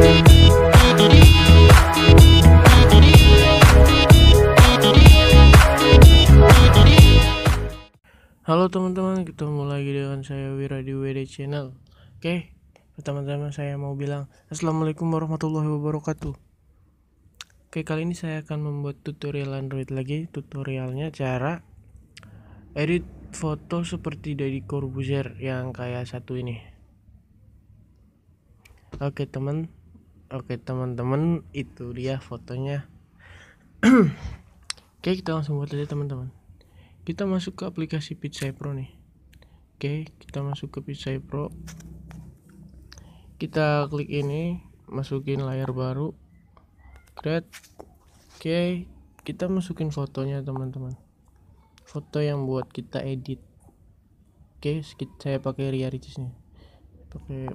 Halo teman-teman, ketemu lagi dengan saya Wira di WD Channel. Oke, pertama-tama saya mau bilang Assalamualaikum warahmatullahi wabarakatuh. Oke, kali ini saya akan membuat tutorial Android lagi. Tutorialnya cara edit foto seperti Deddy Corbuzier yang kayak satu ini. Oke teman, oke teman-teman, itu dia fotonya. Oke, kita langsung buat aja teman-teman. Kita masuk ke aplikasi Pixai Pro nih. Oke kita masuk ke Pixai Pro. Kita klik ini masukin layar baru. Create oke kita masukin fotonya teman-teman. Foto yang buat kita edit. Oke saya pakai Ria Ricis nih. Pakai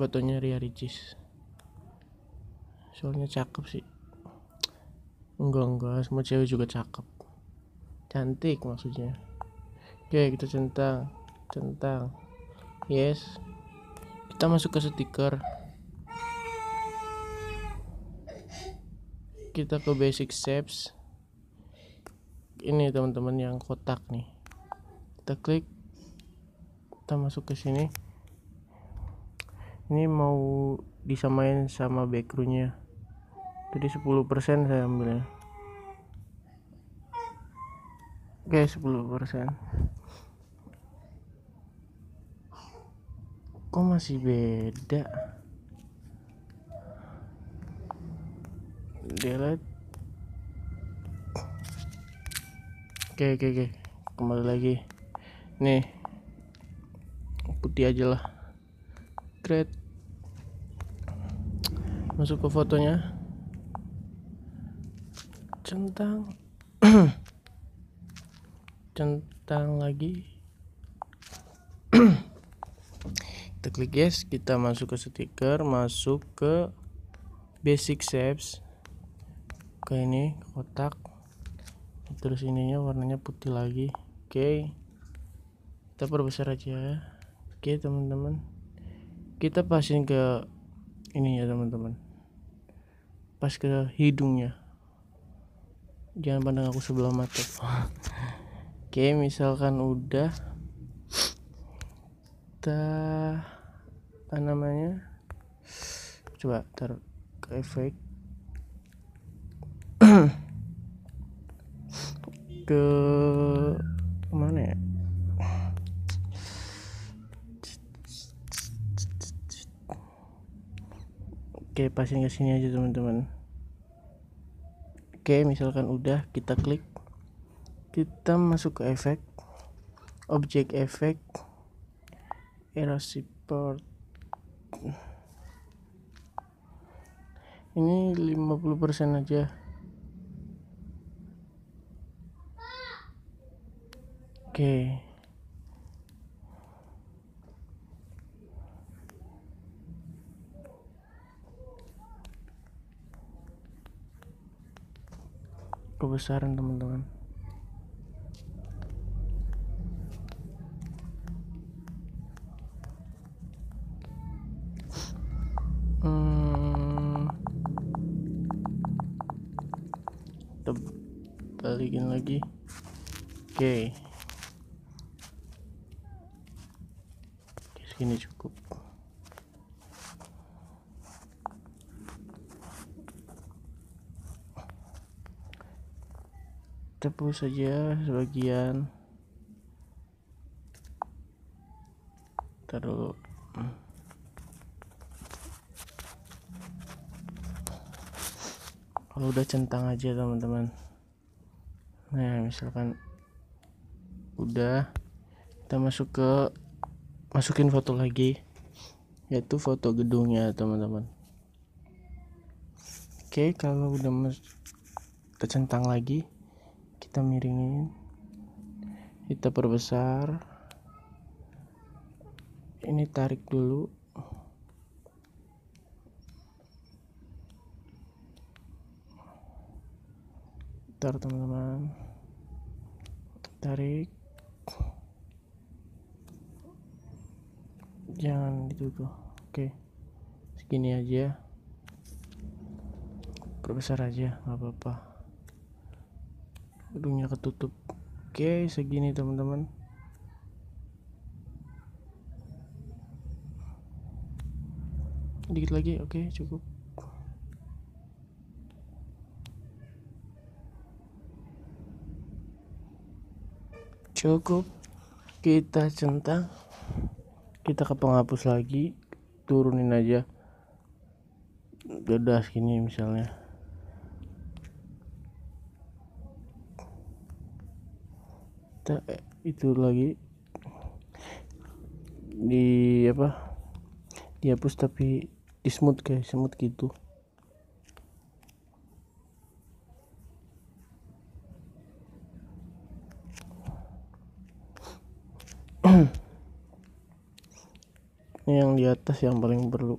fotonya Ria Ricis soalnya cakep sih. Enggak enggak. Semua cewek juga cakep. Cantik maksudnya. Oke kita centang. Centang. Yes. Kita masuk ke stiker. Kita ke basic shapes ini teman-teman yang kotak nih. Kita klik. Kita masuk ke sini. Ini mau disamain sama backgroundnya jadi 10% saya ambilnya Oke, 10%. Kok masih beda? Delete. Oke, oke, oke. Kembali lagi. Nih. Putih aja lah. Create. Masuk ke fotonya. Centang. centang lagi. Kita klik yes kita masuk ke stiker masuk ke basic shapes. Ke ini kotak. Terus ininya warnanya putih lagi. Oke. Okay. kita perbesar aja oke okay, teman-teman. Kita pasin ke ini ya teman-teman. Pas ke hidungnya jangan pandang aku sebelah mata. Oke misalkan udah. Kita apa namanya? Coba ter ke efek ke mana ya? Oke pasin ke sini aja teman-teman Oke misalkan udah kita klik. Kita masuk ke efek. Objek efek. Erasiport ini 50% aja. Oke kebesaran teman-teman. Kita balikin lagi. Oke. Okay. cukup tepus saja sebagian. Taruh. Kalau udah centang aja teman-teman. Nah misalkan udah kita masuk ke masukin foto lagi yaitu foto gedungnya teman-teman. Oke kalau udah kita centang lagi kita miringin kita perbesar. Ini tarik dulu. Bentar teman-teman. Tarik. Jangan itu tuh oke. Segini aja. Perbesar aja nggak apa-apa hidungnya ketutup. Oke segini teman-teman. Dikit lagi oke cukup. Cukup. Kita centang. Kita ke penghapus lagi. Turunin aja. Dedas gini misalnya kita eh, itu lagi di apa dihapus tapi di smooth kayak smooth gitu. Ini yang di atas yang paling perlu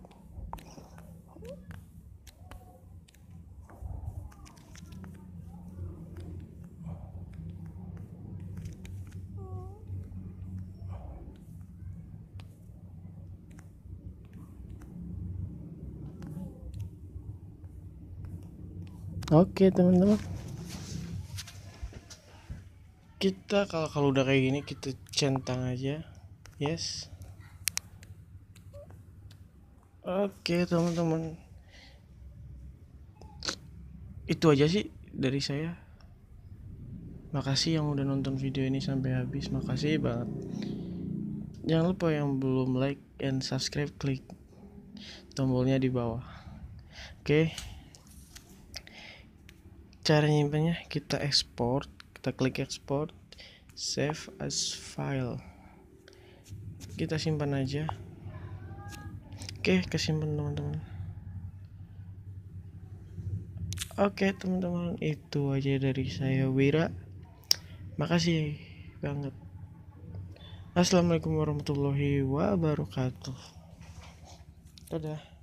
Oke teman-teman. Kita kalau kalau udah kayak gini kita centang aja. Yes. Oke teman-teman. Itu aja sih dari saya. Makasih yang udah nonton video ini sampai habis. Makasih banget. Jangan lupa yang belum like and subscribe klik tombolnya di bawah. Oke cara nyimpannya kita export kita klik export save as file. Kita simpan aja. Oke kesimpan teman-teman. Oke teman-teman itu aja dari saya Wira. Makasih banget. Assalamualaikum warahmatullahi wabarakatuh. Dadah